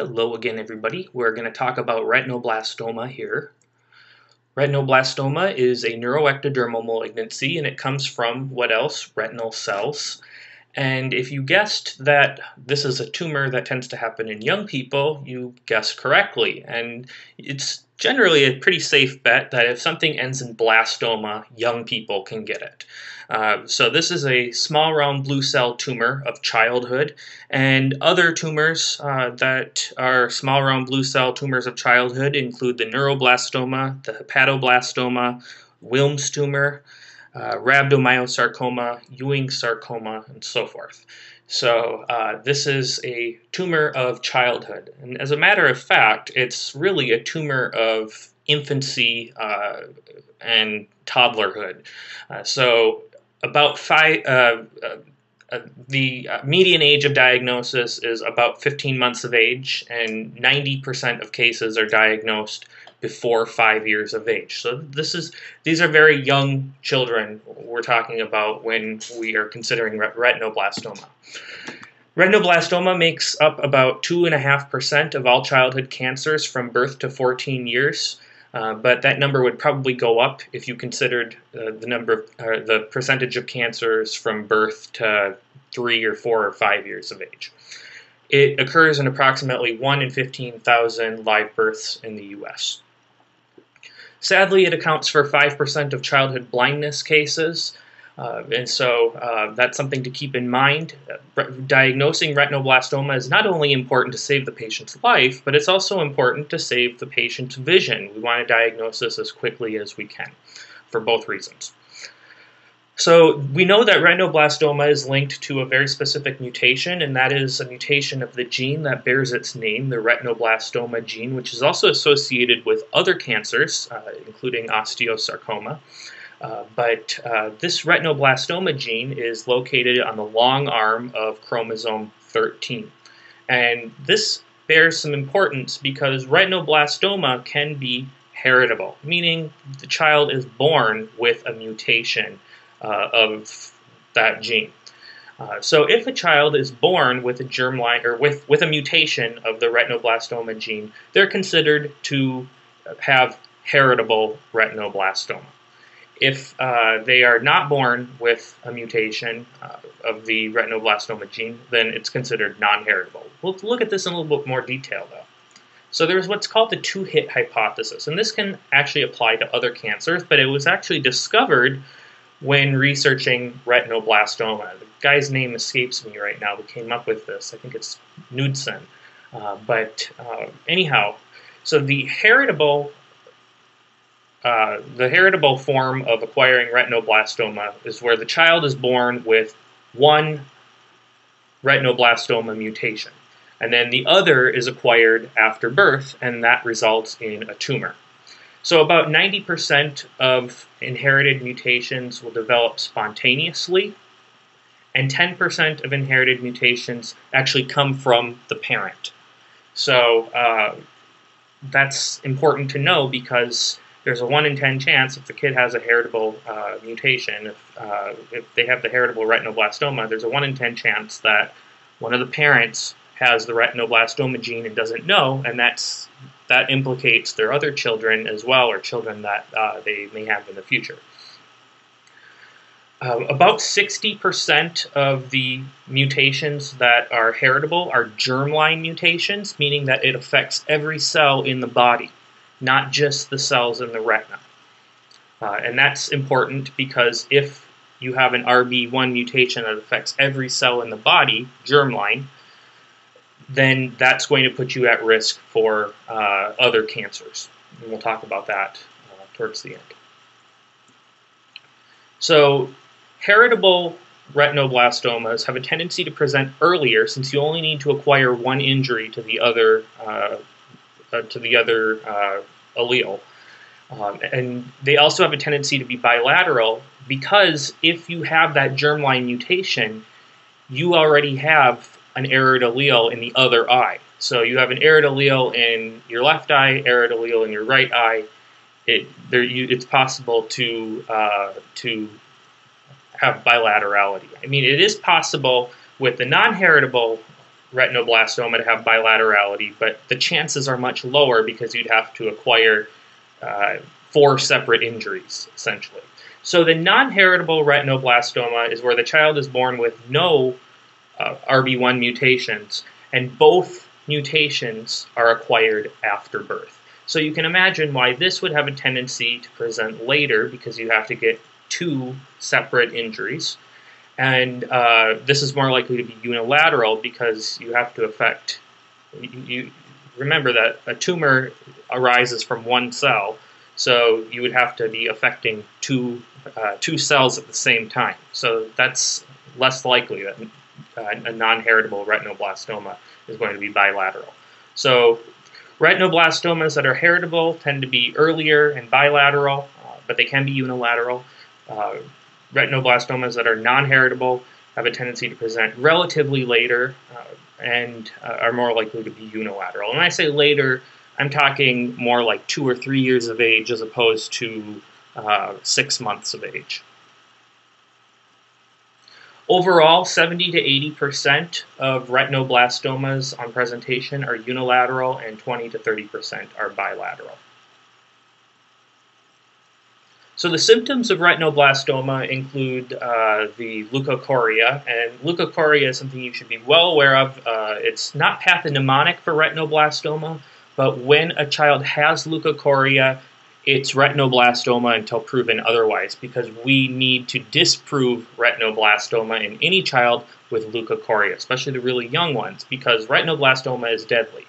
Hello again, everybody. We're going to talk about retinoblastoma here. Retinoblastoma is a neuroectodermal malignancy, and it comes from what else? Retinal cells. And if you guessed that this is a tumor that tends to happen in young people, you guessed correctly. And it's generally a pretty safe bet that if something ends in blastoma, young people can get it. Uh, so this is a small round blue cell tumor of childhood, and other tumors uh, that are small round blue cell tumors of childhood include the neuroblastoma, the hepatoblastoma, Wilms tumor, uh, rhabdomyosarcoma, Ewing sarcoma, and so forth. So uh, this is a tumor of childhood. And as a matter of fact, it's really a tumor of infancy uh, and toddlerhood. Uh, so about five, uh, uh, uh, the median age of diagnosis is about 15 months of age, and 90% of cases are diagnosed before five years of age. So this is these are very young children we're talking about when we are considering retinoblastoma. Retinoblastoma makes up about 2.5% of all childhood cancers from birth to 14 years. Uh, but that number would probably go up if you considered uh, the number of, uh, the percentage of cancers from birth to three or four or five years of age. It occurs in approximately 1 in 15,000 live births in the U.S. Sadly, it accounts for 5% of childhood blindness cases, uh, and so uh, that's something to keep in mind. Uh, diagnosing retinoblastoma is not only important to save the patient's life, but it's also important to save the patient's vision. We want to diagnose this as quickly as we can for both reasons. So we know that retinoblastoma is linked to a very specific mutation, and that is a mutation of the gene that bears its name, the retinoblastoma gene, which is also associated with other cancers, uh, including osteosarcoma. Uh, but uh, this retinoblastoma gene is located on the long arm of chromosome 13. And this bears some importance because retinoblastoma can be heritable, meaning the child is born with a mutation uh, of that gene. Uh, so if a child is born with a germline or with, with a mutation of the retinoblastoma gene, they're considered to have heritable retinoblastoma. If uh, they are not born with a mutation uh, of the retinoblastoma gene, then it's considered non-heritable. We'll look at this in a little bit more detail, though. So there's what's called the two-hit hypothesis, and this can actually apply to other cancers, but it was actually discovered when researching retinoblastoma. The guy's name escapes me right now who came up with this. I think it's Knudson. Uh, but uh, anyhow, so the heritable uh, the heritable form of acquiring retinoblastoma is where the child is born with one retinoblastoma mutation, and then the other is acquired after birth, and that results in a tumor. So about 90% of inherited mutations will develop spontaneously, and 10% of inherited mutations actually come from the parent. So uh, that's important to know because there's a 1 in 10 chance if the kid has a heritable uh, mutation, if, uh, if they have the heritable retinoblastoma, there's a 1 in 10 chance that one of the parents has the retinoblastoma gene and doesn't know, and that's that implicates their other children as well, or children that uh, they may have in the future. Uh, about 60% of the mutations that are heritable are germline mutations, meaning that it affects every cell in the body, not just the cells in the retina. Uh, and that's important because if you have an RB1 mutation that affects every cell in the body, germline, then that's going to put you at risk for uh, other cancers. And we'll talk about that uh, towards the end. So, heritable retinoblastomas have a tendency to present earlier since you only need to acquire one injury to the other uh, uh to the other uh, allele. Um, and they also have a tendency to be bilateral because if you have that germline mutation, you already have an error allele in the other eye. So you have an error allele in your left eye, error allele in your right eye. It, there, you, it's possible to uh, to have bilaterality. I mean, it is possible with the non-heritable retinoblastoma to have bilaterality, but the chances are much lower because you'd have to acquire uh, four separate injuries, essentially. So the non-heritable retinoblastoma is where the child is born with no uh, RB1 mutations, and both mutations are acquired after birth. So you can imagine why this would have a tendency to present later because you have to get two separate injuries. And uh, this is more likely to be unilateral because you have to affect, you, you remember that a tumor arises from one cell, so you would have to be affecting two, uh, two cells at the same time. So that's less likely that a non-heritable retinoblastoma is going to be bilateral. So retinoblastomas that are heritable tend to be earlier and bilateral, uh, but they can be unilateral. Uh, retinoblastomas that are non-heritable have a tendency to present relatively later uh, and uh, are more likely to be unilateral. And when I say later, I'm talking more like two or three years of age as opposed to uh, six months of age. Overall, 70 to 80% of retinoblastomas on presentation are unilateral and 20 to 30% are bilateral. So the symptoms of retinoblastoma include uh, the leukocoria, and leukocoria is something you should be well aware of. Uh, it's not pathognomonic for retinoblastoma, but when a child has leukocoria, it's retinoblastoma until proven otherwise because we need to disprove retinoblastoma in any child with leukocoria, especially the really young ones, because retinoblastoma is deadly.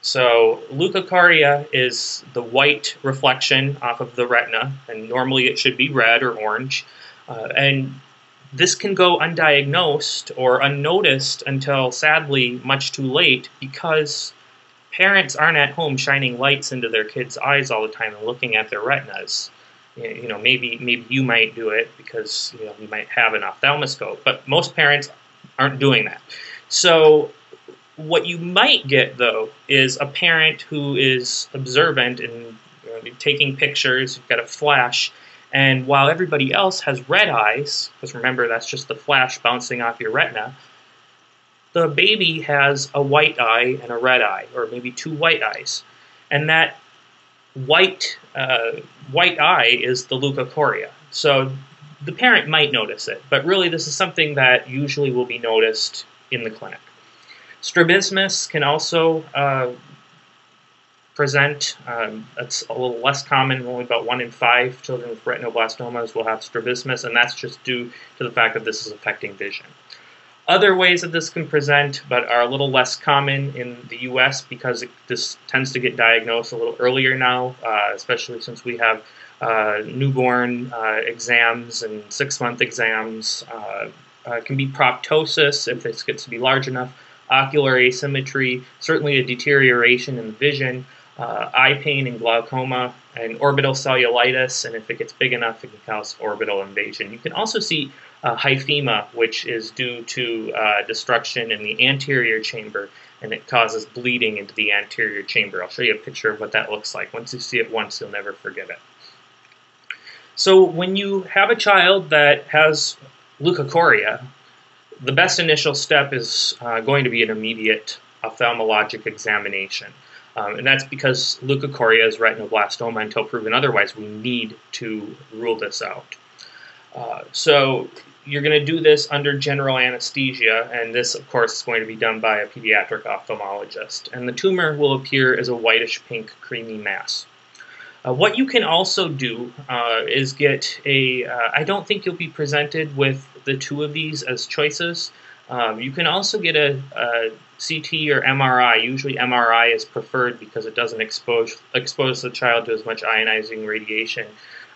So leukocoria is the white reflection off of the retina, and normally it should be red or orange. Uh, and this can go undiagnosed or unnoticed until, sadly, much too late because parents aren't at home shining lights into their kids' eyes all the time and looking at their retinas. You know, maybe maybe you might do it because you know you might have an ophthalmoscope, but most parents aren't doing that. So what you might get though is a parent who is observant and you know, taking pictures. You've got a flash, and while everybody else has red eyes, because remember that's just the flash bouncing off your retina the baby has a white eye and a red eye, or maybe two white eyes. And that white, uh, white eye is the leukocoria. So the parent might notice it, but really this is something that usually will be noticed in the clinic. Strabismus can also uh, present. Um, it's a little less common. Only about one in five children with retinoblastomas will have strabismus, and that's just due to the fact that this is affecting vision. Other ways that this can present, but are a little less common in the U.S. because it, this tends to get diagnosed a little earlier now, uh, especially since we have uh, newborn uh, exams and six-month exams. Uh, uh, can be proptosis if this gets to be large enough, ocular asymmetry, certainly a deterioration in vision, uh, eye pain and glaucoma, and orbital cellulitis, and if it gets big enough, it can cause orbital invasion. You can also see uh, hyphema, which is due to uh, destruction in the anterior chamber, and it causes bleeding into the anterior chamber. I'll show you a picture of what that looks like. Once you see it once, you'll never forget it. So when you have a child that has leukocoria, the best initial step is uh, going to be an immediate ophthalmologic examination. Um, and that's because leukocoria is retinoblastoma until proven otherwise. We need to rule this out. Uh, so you're going to do this under general anesthesia, and this, of course, is going to be done by a pediatric ophthalmologist. And the tumor will appear as a whitish pink creamy mass. Uh, what you can also do uh, is get a. Uh, I don't think you'll be presented with the two of these as choices. Um, you can also get a, a, CT or MRI. Usually MRI is preferred because it doesn't expose, expose the child to as much ionizing radiation.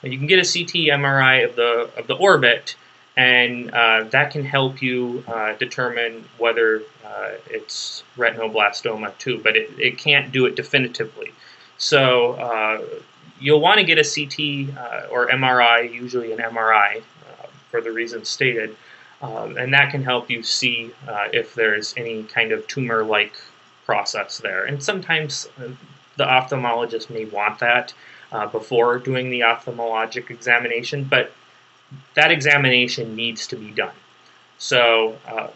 You can get a CT MRI of the, of the orbit and uh, that can help you uh, determine whether uh, it's retinoblastoma too, but it, it can't do it definitively. So uh, you'll want to get a CT uh, or MRI, usually an MRI, uh, for the reasons stated, um, and that can help you see if there's any kind of tumor-like process there. And sometimes the ophthalmologist may want that before doing the ophthalmologic examination, but that examination needs to be done. So uh,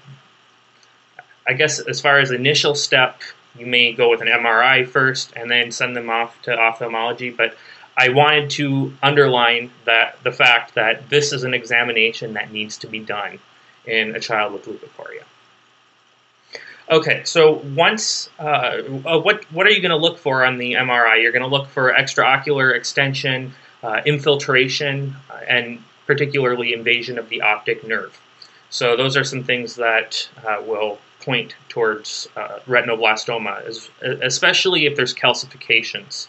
I guess as far as initial step, you may go with an MRI first and then send them off to ophthalmology. But I wanted to underline that the fact that this is an examination that needs to be done in a child with leukocoria. Okay, so once, uh, uh what, what are you going to look for on the MRI? You're going to look for extraocular extension, uh, infiltration, uh, and particularly invasion of the optic nerve. So those are some things that uh, will point towards uh, retinoblastoma, especially if there's calcifications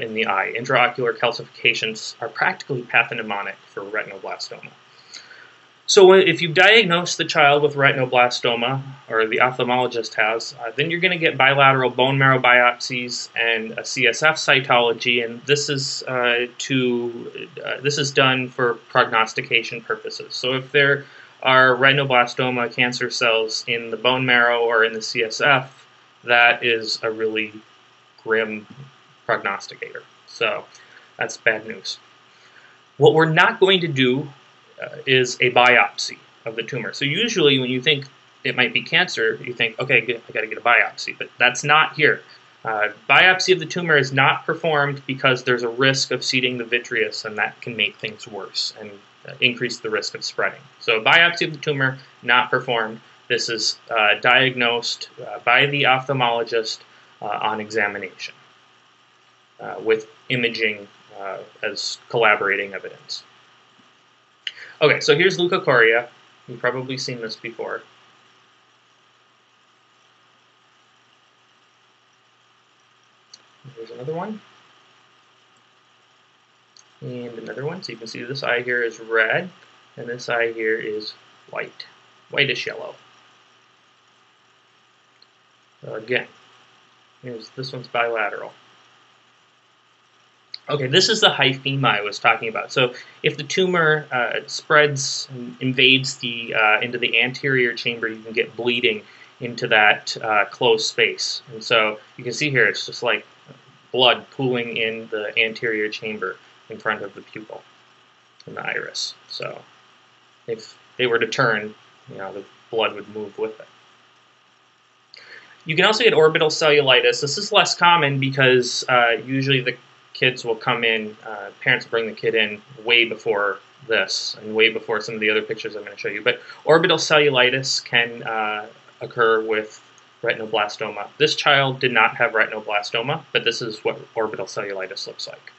in the eye. Intraocular calcifications are practically pathognomonic for retinoblastoma. So if you diagnose the child with retinoblastoma, or the ophthalmologist has, uh, then you're going to get bilateral bone marrow biopsies and a CSF cytology, and this is uh, to uh, this is done for prognostication purposes. So if there are retinoblastoma cancer cells in the bone marrow or in the CSF, that is a really grim prognosticator. So that's bad news. What we're not going to do uh, is a biopsy of the tumor. So usually when you think it might be cancer, you think, okay, I got to get a biopsy, but that's not here. Uh, biopsy of the tumor is not performed because there's a risk of seeding the vitreous, and that can make things worse and uh, increase the risk of spreading. So biopsy of the tumor not performed. This is uh, diagnosed uh, by the ophthalmologist uh, on examination with imaging as collaborating evidence. Okay, so here's leukocoria. You've probably seen this before. Here's another one. And another one. So you can see this eye here is red, and this eye here is white, whitish yellow. Again, here's this one's bilateral. Okay, this is the hyphema I was talking about. So if the tumor uh, spreads and invades the uh, into the anterior chamber, you can get bleeding into that uh, closed space. And so you can see here, it's just like blood pooling in the anterior chamber in front of the pupil and the iris. So if they were to turn, you know, the blood would move with it. You can also get orbital cellulitis. This is less common because uh, usually the kids will come in, uh, parents bring the kid in way before this and way before some of the other pictures I'm going to show you. But orbital cellulitis can uh, occur with retinoblastoma. This child did not have retinoblastoma, but this is what orbital cellulitis looks like.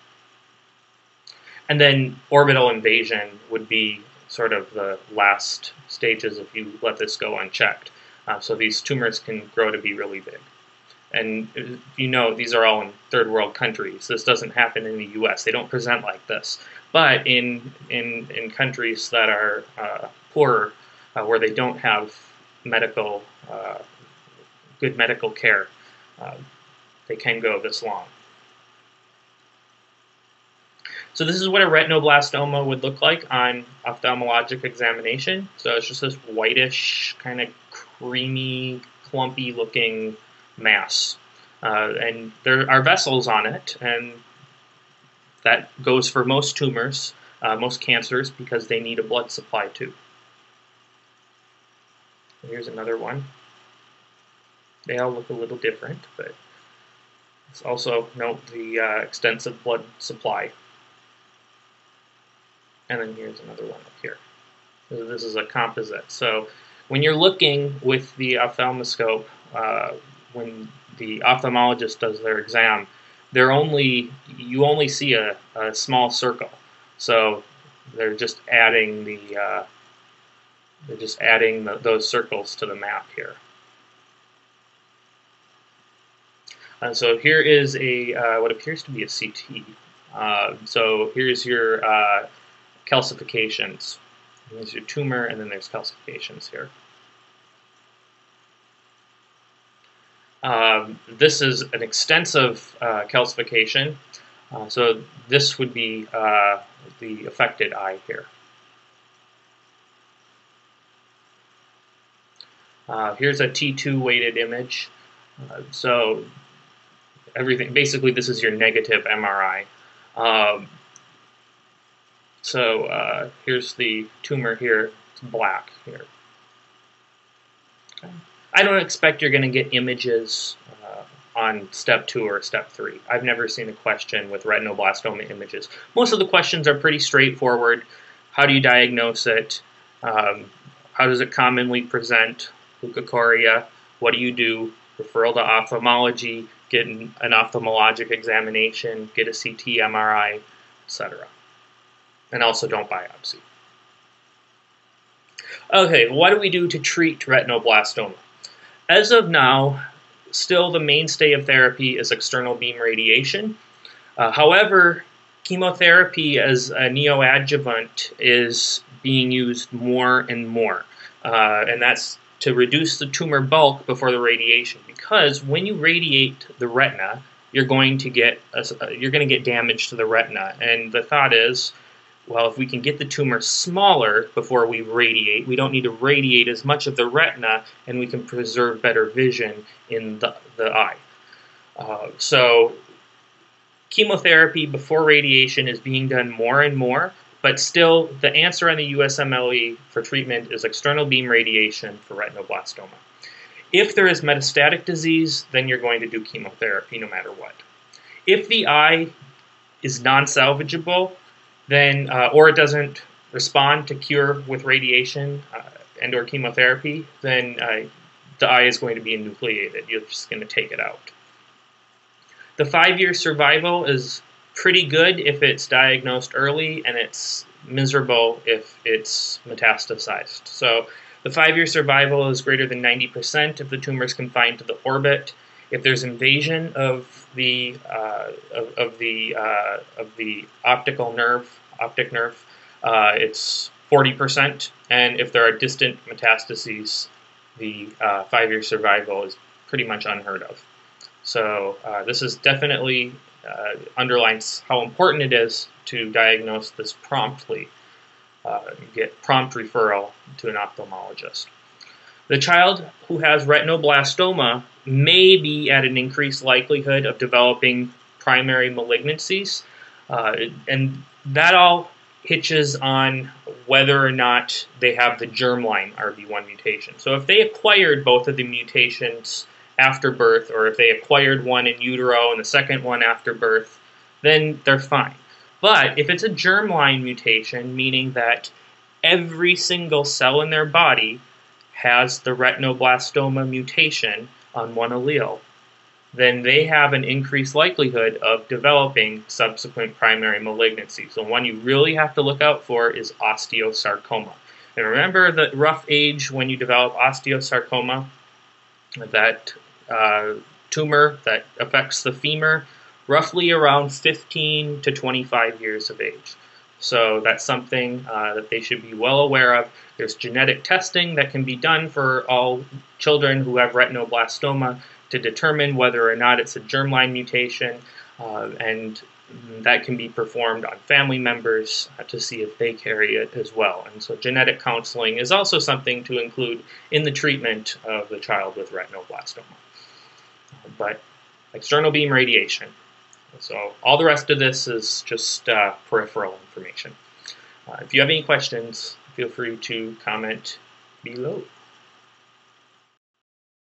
And then orbital invasion would be sort of the last stages if you let this go unchecked. Uh, so these tumors can grow to be really big. And uh, you know, these are all in third world countries. This doesn't happen in the U.S. They don't present like this. But in in in countries that are uh, poorer, uh, where they don't have medical uh, good medical care, uh, they can go this long. So this is what a retinoblastoma would look like on ophthalmologic examination. So it's just this whitish, kind of creamy, clumpy looking mass. Uh, and there are vessels on it, and that goes for most tumors, uh, most cancers, because they need a blood supply too. Here's another one. They all look a little different, but let's also note the uh, extensive blood supply and then here's another one up here. This is a composite. So when you're looking with the ophthalmoscope, uh, when the ophthalmologist does their exam, they're only you only see a, a small circle. So they're just adding the uh, they're just adding the, those circles to the map here. And so here is a uh, what appears to be a CT. Uh, so here's your uh, calcifications. There's your tumor, and then there's calcifications here. Um, this is an extensive uh, calcification, uh, so this would be uh, the affected eye here. Uh, here's a T2 weighted image. Uh, so everything, basically this is your negative MRI. Um, so uh, here's the tumor here. It's black here. Okay. I don't expect you're going to get images uh, on step two or step three. I've never seen a question with retinoblastoma images. Most of the questions are pretty straightforward. How do you diagnose it? Um, how does it commonly present? Leukocoria. What do you do? Referral to ophthalmology, get an ophthalmologic examination, get a CT, MRI, etc. And also don't biopsy. Okay, what do we do to treat retinoblastoma? As of now, still the mainstay of therapy is external beam radiation. Uh, however, chemotherapy as a neoadjuvant is being used more and more. Uh, and that's to reduce the tumor bulk before the radiation because when you radiate the retina, you're going to get a, you're going to get damage to the retina. And the thought is, well, if we can get the tumor smaller before we radiate, we don't need to radiate as much of the retina, and we can preserve better vision in the, the eye. Uh, so chemotherapy before radiation is being done more and more, but still, the answer on the USMLE for treatment is external beam radiation for retinoblastoma. If there is metastatic disease, then you're going to do chemotherapy no matter what. If the eye is non-salvageable, then uh, or it doesn't respond to cure with radiation uh, and or chemotherapy, then uh, the eye is going to be enucleated. You're just going to take it out. The five-year survival is pretty good if it's diagnosed early, and it's miserable if it's metastasized. So the five-year survival is greater than 90% if the tumor is confined to the orbit. If there's invasion of the uh, of, of, the uh, of the optical nerve, optic nerve, uh, it's 40%. And if there are distant metastases, the uh, five-year survival is pretty much unheard of. So uh, this is definitely uh, underlines how important it is to diagnose this promptly, uh, get prompt referral to an ophthalmologist. The child who has retinoblastoma may be at an increased likelihood of developing primary malignancies, uh, and that all hitches on whether or not they have the germline RB1 mutation. So if they acquired both of the mutations after birth, or if they acquired one in utero and the second one after birth, then they're fine. But if it's a germline mutation, meaning that every single cell in their body has the retinoblastoma mutation on one allele, then they have an increased likelihood of developing subsequent primary malignancies. So one you really have to look out for is osteosarcoma. And remember the rough age when you develop osteosarcoma, that uh, tumor that affects the femur roughly around 15 to 25 years of age. So that's something uh, that they should be well aware of. There's genetic testing that can be done for all children who have retinoblastoma to determine whether or not it's a germline mutation, uh, and that can be performed on family members to see if they carry it as well. And so genetic counseling is also something to include in the treatment of the child with retinoblastoma but external beam radiation. So all the rest of this is just uh, peripheral information. Uh, if you have any questions, feel free to comment below.